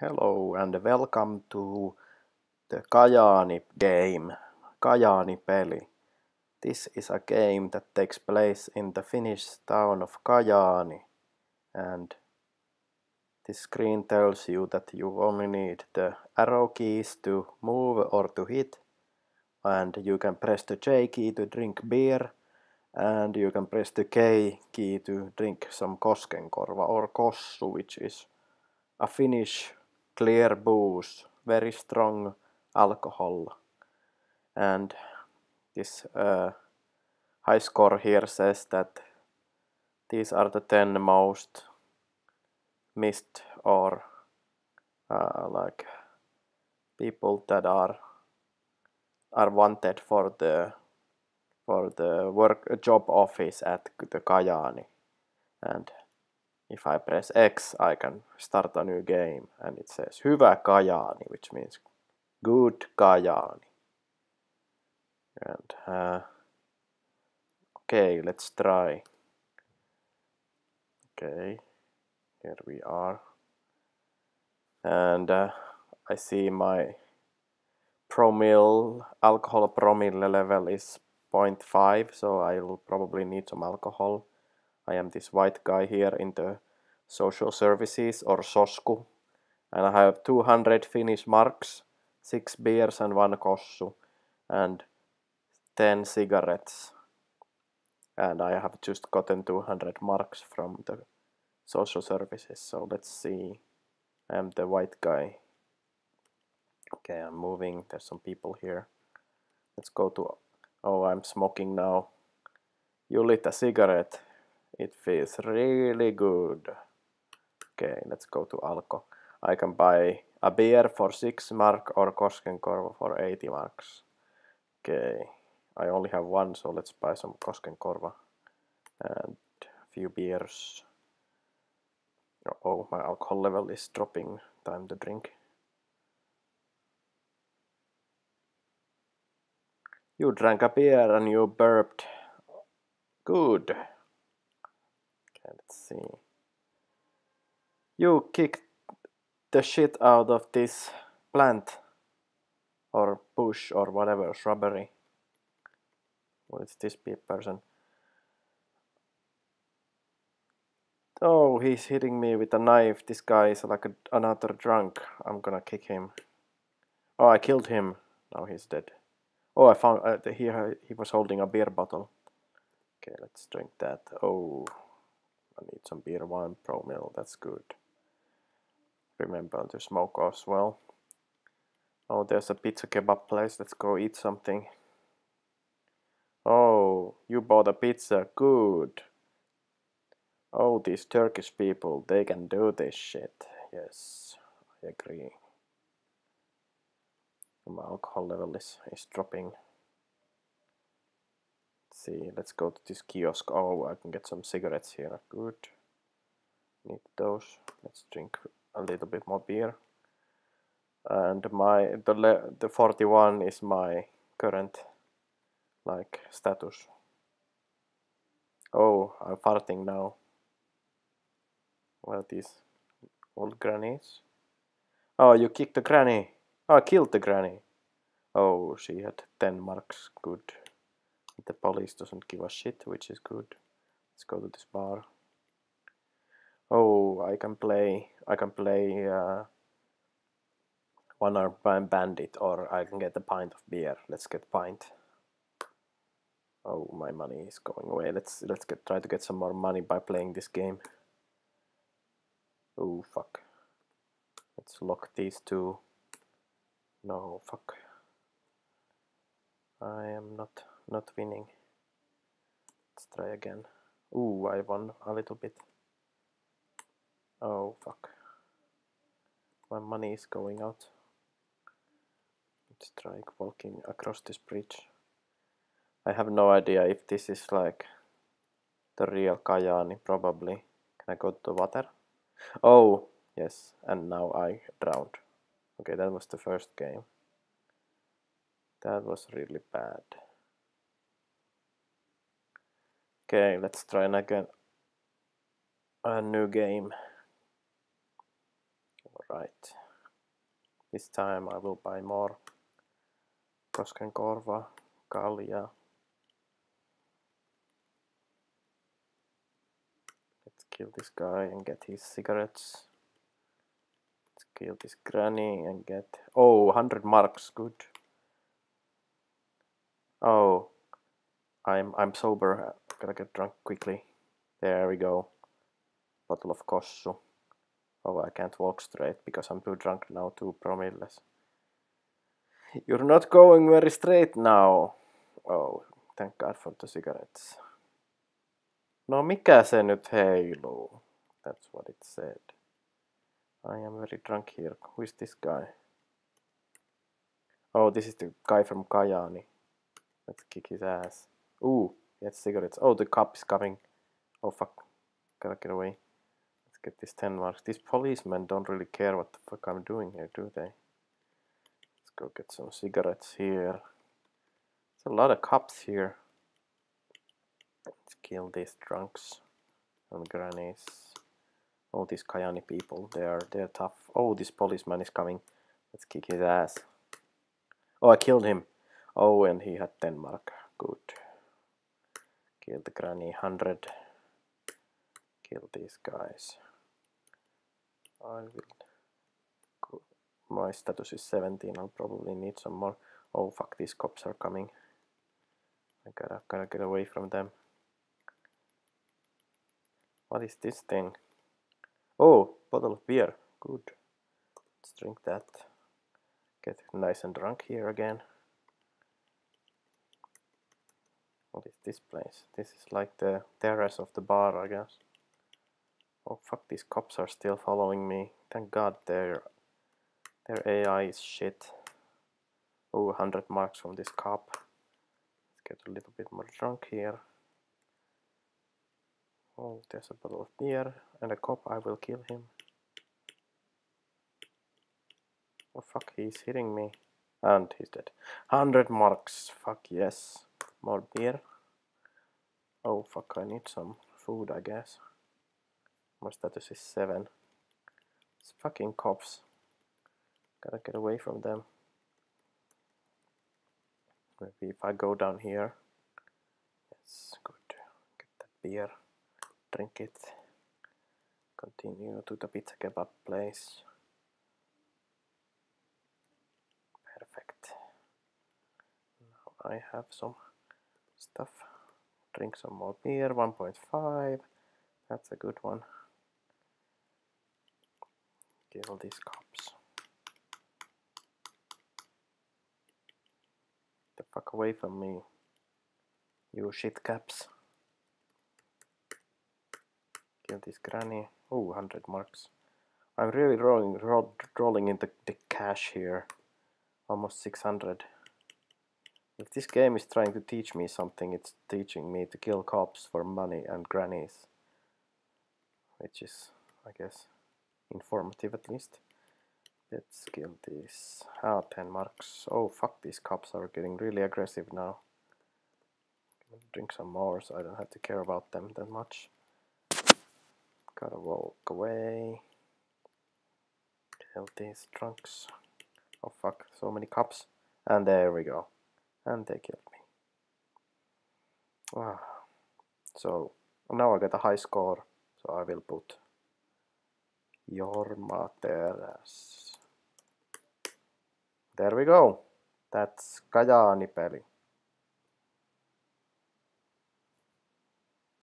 Hello and welcome to the Kajaani game, Kajaani Peli. This is a game that takes place in the Finnish town of Kajaani and this screen tells you that you only need the arrow keys to move or to hit and you can press the J key to drink beer and you can press the K key to drink some Koskenkorva or Kossu which is a Finnish clear booze, very strong alcohol. And this uh, high score here says that these are the 10 most missed or uh, like people that are are wanted for the for the work job office at the Kajaani and if I press X, I can start a new game, and it says Hyvä Kajaani, which means good Kajaani. And uh, okay, let's try. Okay, here we are, and uh, I see my promille alcohol promille level is 0.5, so I will probably need some alcohol. I am this white guy here in the social services or SOSKU and I have 200 Finnish marks, 6 beers and 1 kossu and 10 cigarettes. And I have just gotten 200 marks from the social services so let's see. I am the white guy. Okay I'm moving. There's some people here. Let's go to oh I'm smoking now. You lit a cigarette it feels really good. Okay, let's go to Alko. I can buy a beer for 6 mark or Koskenkorva for 80 marks. Okay, I only have one, so let's buy some Koskenkorva and a few beers. Oh, my alcohol level is dropping. Time to drink. You drank a beer and you burped. Good. Let's see. You kicked the shit out of this plant or bush or whatever, shrubbery. What is this person? Oh, he's hitting me with a knife. This guy is like a, another drunk. I'm gonna kick him. Oh, I killed him. Now he's dead. Oh, I found uh, he he was holding a beer bottle. Okay, let's drink that. Oh. I need some beer wine promille, that's good. Remember to smoke as well. Oh, there's a pizza kebab place, let's go eat something. Oh, you bought a pizza, good. Oh, these Turkish people, they can do this shit. Yes, I agree. My alcohol level is, is dropping see, let's go to this kiosk. Oh, I can get some cigarettes here. Good. Need those. Let's drink a little bit more beer. And my the the 41 is my current like status. Oh, I'm farting now. Well, these old grannies. Oh, you kicked the granny. Oh, I killed the granny. Oh, she had 10 marks. Good. The police doesn't give a shit, which is good. Let's go to this bar. Oh, I can play. I can play uh, one armed bandit, or I can get a pint of beer. Let's get pint. Oh, my money is going away. Let's let's get try to get some more money by playing this game. Oh fuck. Let's lock these two. No fuck. I am not not winning. Let's try again. Ooh, I won a little bit. Oh, fuck. My money is going out. Let's try walking across this bridge. I have no idea if this is like the real Kajaani, probably. Can I go to water? Oh, yes, and now I drowned. Okay, that was the first game. That was really bad. Okay, let's try again. A new game. Alright. This time I will buy more Koskenkorva, Kalja. Let's kill this guy and get his cigarettes. Let's kill this granny and get... Oh, 100 marks, good. Oh, I'm I'm sober. Gotta get drunk quickly. There we go. Bottle of Kossu. Oh, I can't walk straight because I'm too drunk now, two promilles. You're not going very straight now. Oh, thank God for the cigarettes. No mikä se nyt heiluu? That's what it said. I am very drunk here. Who is this guy? Oh, this is the guy from Kajaani. Let's kick his ass. Ooh, has cigarettes. Oh, the cop is coming. Oh fuck. Gotta get away. Let's get this 10 marks. These policemen don't really care what the fuck I'm doing here, do they? Let's go get some cigarettes here. There's a lot of cops here. Let's kill these drunks and grannies. All these Kajaani people, they are they're tough. Oh, this policeman is coming. Let's kick his ass. Oh, I killed him. Oh, and he had 10 mark. Good. Kill the granny 100. Kill these guys. I will go. My status is 17. I'll probably need some more. Oh fuck, these cops are coming. I gotta, gotta get away from them. What is this thing? Oh, bottle of beer. Good. Let's drink that. Get nice and drunk here again. What is this place? This is like the terrace of the bar, I guess. Oh fuck, these cops are still following me. Thank god their, their AI is shit. Oh, 100 marks from this cop. Let's get a little bit more drunk here. Oh, there's a bottle of beer and a cop. I will kill him. Oh fuck, he's hitting me. And he's dead. 100 marks. Fuck yes. More beer. Oh fuck, I need some food, I guess. My status is 7. It's fucking cops. Gotta get away from them. Maybe if I go down here. Yes, good. Get that beer. Drink it. Continue to the pizza kebab place. Perfect. Now I have some stuff. Drink some more beer, 1.5. That's a good one. Kill these cops. The fuck away from me. You shit caps. Kill this granny. Oh, 100 marks. I'm really rolling, roll, rolling in the cash here. Almost 600. If this game is trying to teach me something, it's teaching me to kill cops for money and grannies. Which is, I guess, informative at least. Let's kill these. Ah, 10 marks. Oh, fuck, these cops are getting really aggressive now. Drink some more so I don't have to care about them that much. Gotta walk away. Kill these drunks. Oh fuck, so many cops. And there we go and they killed me. Ah. So now I get a high score, so I will put Jorma Teräs. There we go. That's Kajaani peli.